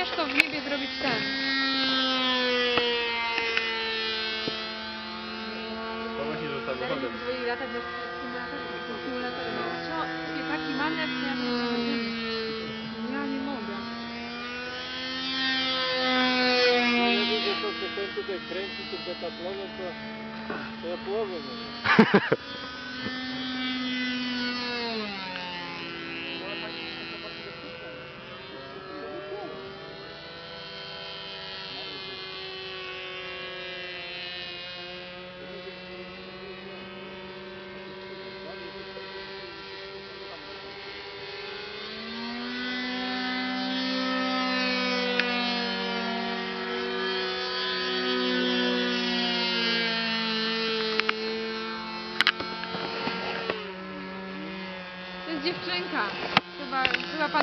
ciężko w niebie zrobić ten. To właśnie, że samochodem. Co? Taki manewr, ja nie mogę. Ja nie mogę. Ja widzę, to co ten tutaj kręci, tu dekatlonem, to, to ja połowę mam. To jest dziewczynka. Chyba, chyba pan